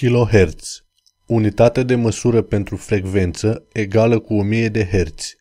kHz unitate de măsură pentru frecvență egală cu 1000 de Hz